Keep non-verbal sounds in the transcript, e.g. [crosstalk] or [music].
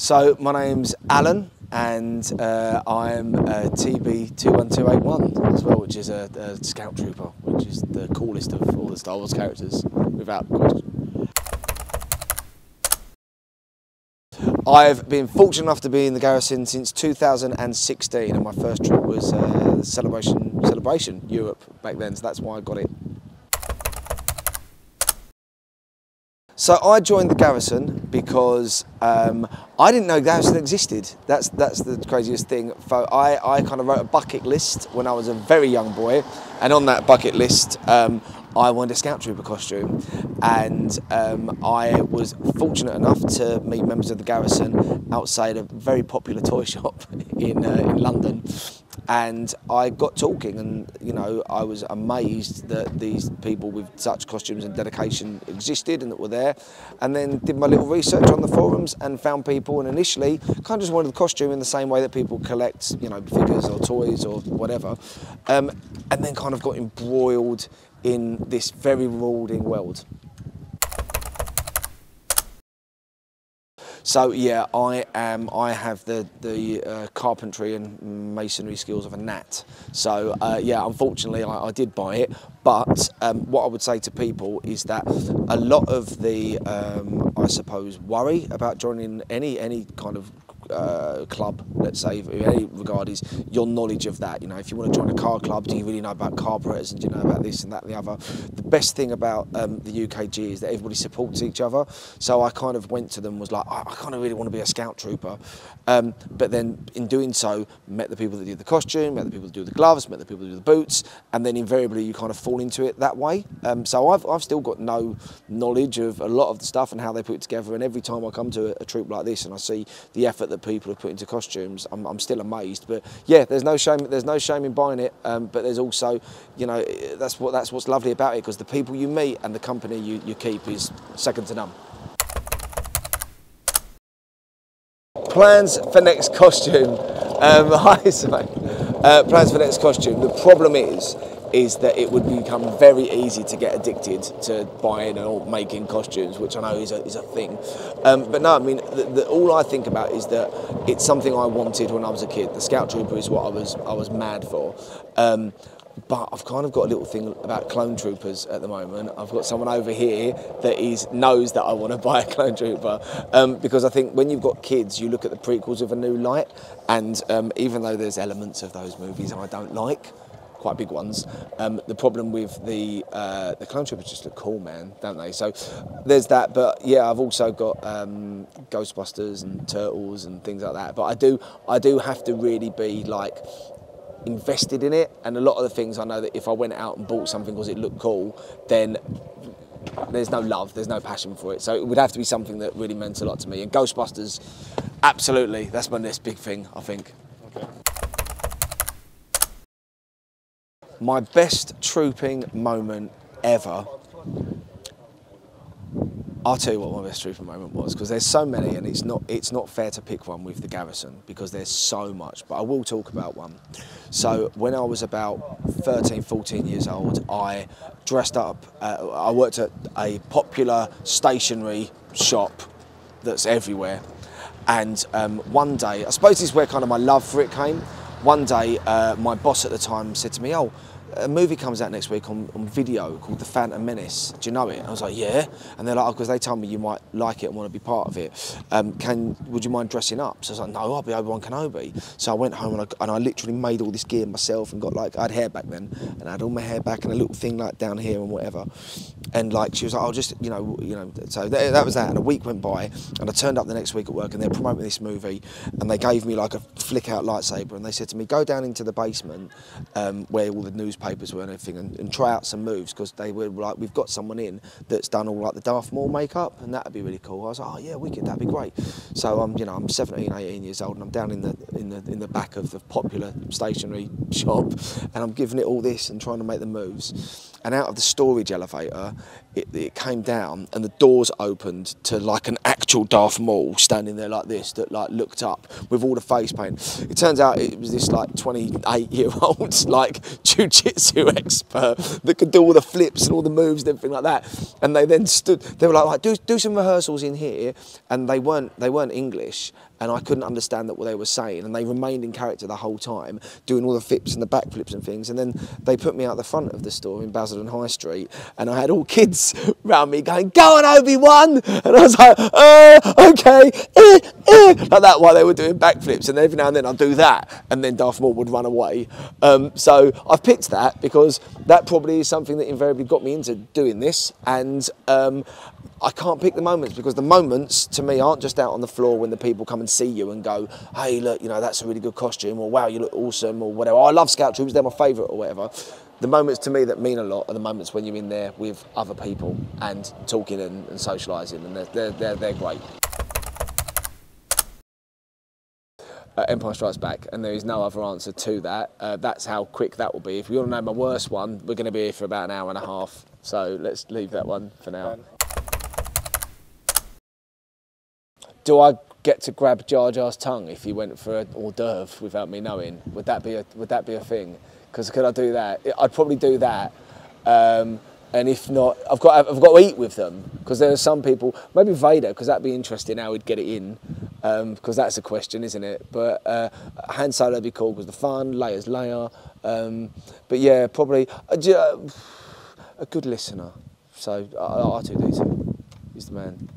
So my name's Alan, and uh, I'm a TB two one two eight one as well, which is a, a scout trooper, which is the coolest of all the Star Wars characters, without question. I've been fortunate enough to be in the garrison since 2016, and my first trip was uh, Celebration Celebration Europe back then, so that's why I got it. So I joined the garrison because um, I didn't know garrison existed. That's that's the craziest thing. I, I kind of wrote a bucket list when I was a very young boy, and on that bucket list, um, I wanted a scout trooper costume, and um, I was fortunate enough to meet members of the garrison outside a very popular toy [laughs] shop in uh, in London, and I got talking, and you know I was amazed that these people with such costumes and dedication existed and that were there, and then did my little research on the forums and found people, and initially kind of just wanted the costume in the same way that people collect you know figures or toys or whatever, um, and then kind of got embroiled in this very rewarding world. So yeah, I am. I have the the uh, carpentry and masonry skills of a gnat. So uh, yeah, unfortunately, I, I, did buy it. But um, what I would say to people is that a lot of the, um, I suppose, worry about joining any any kind of uh, club, let's say, in any regard, is your knowledge of that. You know, if you want to join a car club, do you really know about carburetors and do you know about this and that and the other? The best thing about um, the UKG is that everybody supports each other. So I kind of went to them, was like, I, kind of really want to be a scout trooper. Um, but then in doing so, met the people that do the costume, met the people that do the gloves, met the people that do the boots, and then invariably you kind of fall into it that way. Um, so I've, I've still got no knowledge of a lot of the stuff and how they put it together. And every time I come to a, a troop like this and I see the effort that that people have put into costumes, I'm, I'm still amazed. But yeah, there's no shame. There's no shame in buying it. Um, but there's also, you know, that's what that's what's lovely about it because the people you meet and the company you, you keep is second to none. Plans for next costume. Um, [laughs] hi, uh, plans for next costume. The problem is is that it would become very easy to get addicted to buying or making costumes, which I know is a, is a thing. Um, but no, I mean, the, the, all I think about is that it's something I wanted when I was a kid. The Scout Trooper is what I was I was mad for. Um, but I've kind of got a little thing about clone troopers at the moment. I've got someone over here that is knows that I want to [laughs] buy a clone trooper um, because I think when you've got kids, you look at the prequels with a new light, and um, even though there's elements of those movies I don't like, quite big ones. Um, the problem with the uh, the clone troopers just look cool, man, don't they? So there's that. But yeah, I've also got um, Ghostbusters and Turtles and things like that. But I do I do have to really be like invested in it. And a lot of the things I know that if I went out and bought something because it looked cool, then there's no love, there's no passion for it. So it would have to be something that really meant a lot to me. And Ghostbusters, absolutely, that's my next big thing, I think. My best trooping moment ever. I'll tell you what my best trooping moment was because there's so many and it's not it's not fair to pick one with the garrison because there's so much but I will talk about one. So when I was about 13 14 years old I dressed up uh, I worked at a popular stationery shop that's everywhere and um, one day I suppose this is where kind of my love for it came one day, uh, my boss at the time said to me, "Oh, a movie comes out next week on, on video called The Phantom Menace. Do you know it? And I was like, yeah. And they're like, because oh, they told me you might like it and want to be part of it. Um, can would you mind dressing up? So I was like, no, I'll be Obi Wan Kenobi. So I went home and I, and I literally made all this gear myself and got like I had hair back then and I had all my hair back and a little thing like down here and whatever. And like she was like, I'll oh, just you know you know. So th- that was that. And a week went by and I turned up the next week at work and they're promoting this movie and they gave me like a flick out lightsaber and they said to me, go down into the basement um, where all the newspapers papers were and everything and, and try out some moves because they were like, we've got someone in that's done all like the Darth Maul makeup and that'd be really cool. I was like, oh yeah, wicked, that'd be great. So I'm, you know, I'm 17, 18 years old and I'm down in the in the in the back of the popular stationery [laughs] shop and I'm giving it all this and trying to make the moves. And out of the storage elevator, it, it came down and the doors opened to like an actual Darth Maul standing there like this that like looked up with all the face paint. It turns out it was this like 28 year old [laughs] like [laughs] jiu-jitsu expert that could do all the flips and all the moves and everything like that. And they then stood, they were like, like do, do some rehearsals in here. And they weren't, they weren't English. And I couldn't understand what they were saying. And they remained in character the whole time, doing all the flips and the backflips and things. And then they put me out the front of the store in Basildon High Street, and I had all kids [laughs] around me going, "Go on, Obi Wan!" And I was like, uh, "Okay," eh, eh, like that while they were doing backflips. And every now and then I'd do that, and then Darth Maul would run away. Um, so I've picked that because that probably is something that invariably got me into doing this, and um, I can't pick the moments because the moments to me aren't just out on the floor when the people come and see you and go, hey, look, you know, that's a really good costume, or wow, you look awesome, or whatever. I love Scout Troops, they're my favourite, or whatever. The moments to me that mean a lot are the moments when you're in there with other people and talking and, and socialising, and they're, they're, they're, they're great. Uh, Empire Strikes Back, and there is no other answer to that. Uh, that's how quick that will be. If you want to know my worst one, we're going to be here for about an hour and a half. So let's leave that one for now. Do I get to grab Jar Jar's tongue if he went for an hors d'oeuvre without me knowing? Would that be a would that be a thing? Because could I do that? I'd probably do that. Um, and if not, I've got I've got to eat with them because there are some people. Maybe Vader, because that'd be interesting how he'd get it in. Because um, that's a question, isn't it? But uh, Han Solo would be cool because the fun. Leia's Leia. Um, but yeah, probably a, a good listener. So R2D2. He's the man.